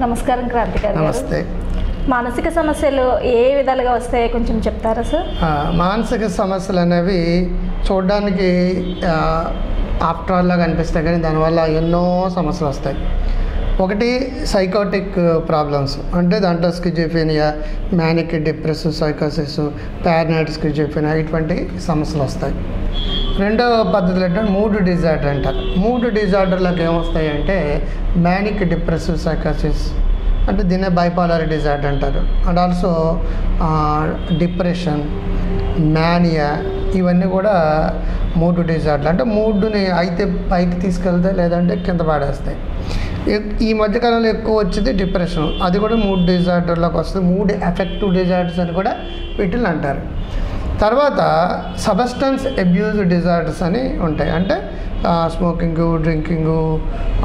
నమస్కారం క్రాంతి గారు నమస్తే. మానసిక సమస్యలు ఏ విధాలుగా వస్తాయో కొంచెం చెప్తారా సార్? మానసిక సమస్యలు అనేవి చూడడానికి ఆఫ్టర్ ఆల్ లాగా అనిపిస్తాయి కానీ దానివల్ల ఎన్నో సమస్యలు వస్తాయి. ఒకటి సైకోటిక్ ప్రాబ్లమ్స్ అంటే దాంట్లో స్కిజోఫేనియా మ్యానిక్ డిప్రెసివ్ సైకోసిస్ పారనైట్ స్కిజోఫేనియా ఇటువంటి సమస్యలు వస్తాయి. రెండవ పద్ధతులు ఏంటంటే మూడు డిజార్డర్ అంటారు. మూడు డిజార్డర్లకు ఏమొస్తాయి అంటే మ్యానిక్ డిప్రెసివ్ సైకాసిస్ అంటే దీన్నే బైపాలర్ డిజార్డర్ అంటారు. అండ్ ఆల్సో డిప్రెషన్ మ్యానియా ఇవన్నీ కూడా మూడు డిజార్డర్లు అంటే మూడుని అయితే పైకి తీసుకెళ్తాయి లేదంటే కింద పాడేస్తాయి. ఈ- ఈ మధ్యకాలంలో ఎక్కువ వచ్చింది డిప్రెషన్ అది కూడా మూడు డిజార్డర్లోకి వస్తుంది. మూడు ఎఫెక్టివ్ డిజార్డర్స్ అని కూడా వీటిని అంటారు. తర్వాత సబస్టెన్స్ అబ్యూజ్ డిజార్డర్స్ అని ఉంటాయి. అంటే స్మోకింగు డ్రింకింగు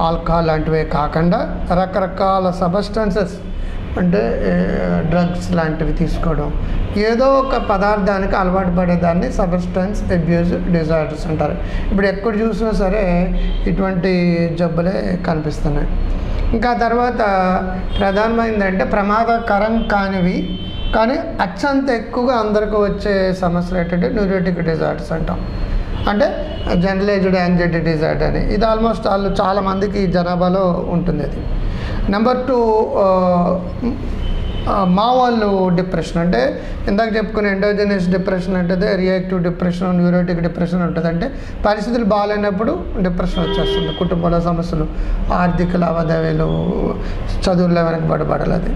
ఆల్కహాల్ లాంటివే కాకుండా రకరకాల సబస్టెన్సెస్ అంటే డ్రగ్స్ లాంటివి తీసుకోవడం. ఏదో ఒక పదార్థానికి అలవాటు పడేదాన్ని సబస్టెన్స్ అబ్యూజ్ డిజార్డర్స్ అంటారు. ఇప్పుడు ఎక్కడ చూసినా సరే ఇటువంటి జబ్బులే కనిపిస్తున్నాయి. ఇంకా తర్వాత ప్రధానమైనది అంటే ప్రమాదకరం కానివి కానీ అత్యంత ఎక్కువగా అందరికీ వచ్చే సమస్యలు ఏంటంటే న్యూరోటిక్ డిజార్డర్స్ అంటాం. అంటే జనరలైజ్డ్ యాంగ్జైటీ డిజార్డర్ అని. ఇది ఆల్మోస్ట్ వాళ్ళు చాలా మందికి జనాభాలో ఉంటుంది అది. నెంబర్ టూ మా వాళ్ళు డిప్రెషన్. అంటే ఇందాక చెప్పుకునే ఎండోజెనియస్ డిప్రెషన్ అంటే రియాక్టివ్ డిప్రెషన్ న్యూరోటిక్ డిప్రెషన్ ఉంటుంది. అంటే పరిస్థితులు బాగాలేనప్పుడు డిప్రెషన్ వచ్చేస్తుంది. కుటుంబంలో సమస్యలు ఆర్థిక లావాదేవీలు చదువుల్లో వెనకబడబడాలి అది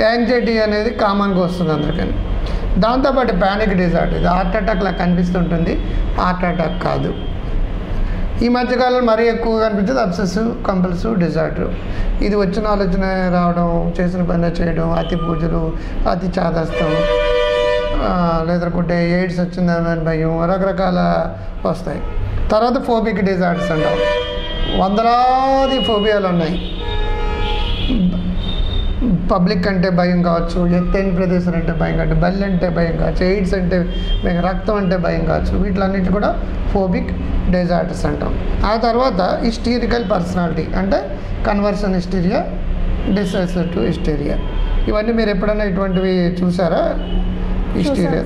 యాంగ్జైటీ అనేది కామన్గా వస్తుంది అందరికని. దాంతోపాటు ప్యానిక్ డిజార్డర్ ఇది హార్ట్ అటాక్లా కనిపిస్తుంటుంది. హార్ట్ అటాక్ కాదు. ఈ మధ్యకాలంలో మరీ ఎక్కువగా కనిపించేది అబ్సెసివ్ కంపల్సివ్ డిజార్డర్ ఇది వచ్చిన ఆలోచన రావడం చేసిన పని చేయడం అతి పూజలు అతి చాదస్తం లేదనుకుంటే ఎయిడ్స్ వచ్చిందని భయం రకరకాల వస్తాయి. తర్వాత ఫోబిక్ డిజార్డర్స్ అంటాం. వందలాది ఫోబియాలు ఉన్నాయి. పబ్లిక్ అంటే భయం కావచ్చు ఎత్తైన ప్రదేశం అంటే భయం కావచ్చు బల్లి అంటే భయం కావచ్చు ఎయిడ్స్ అంటే రక్తం అంటే భయం కావచ్చు వీటిలన్నిటి కూడా ఫోబిక్ డిజార్డర్స్ అంటాం. ఆ తర్వాత హిస్టీరికల్ పర్సనాలిటీ అంటే కన్వర్షన్ హిస్టీరియా డిసెసిటివ్ హిస్టీరియా. ఇవన్నీ మీరు ఎప్పుడైనా ఇటువంటివి చూసారా? హిస్టీరియా.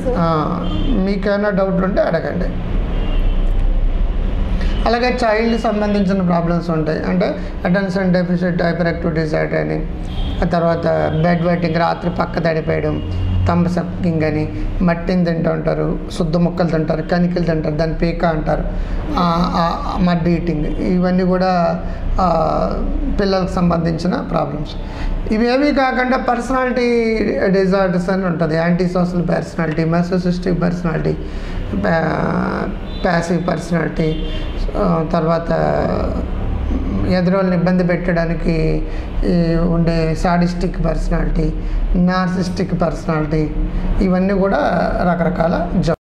మీకేమైనా డౌట్లు ఉంటే అడగండి. అలాగే చైల్డ్ సంబంధించిన ప్రాబ్లమ్స్ ఉంటాయి. అంటే attention deficit hyper active disorder అని ఆ తర్వాత బెడ్ వెట్టింగ్ రాత్రి పక్క తడిపేయడం తంబసప్ సప్కింగ్ అని మట్టిని తింటూ ఉంటారు శుద్ధ ముక్కలు తింటారు కనికలు తింటారు దాని పీక అంటారు. మడ్ ఈటింగ్ ఇవన్నీ కూడా పిల్లలకు సంబంధించిన ప్రాబ్లమ్స్ ఇవేమీ కాకుండా పర్సనాలిటీ డిజార్డర్స్ అని ఉంటుంది. Anti social personality masochistic personality passive personality తర్వాత ఎదురోళ్ళని ఇబ్బంది పెట్టడానికి ఈ ఉండే సాడిస్టిక్ పర్సనాలిటీ నార్సిస్టిక్ పర్సనాలిటీ ఇవన్నీ కూడా రకరకాల జబ్బులు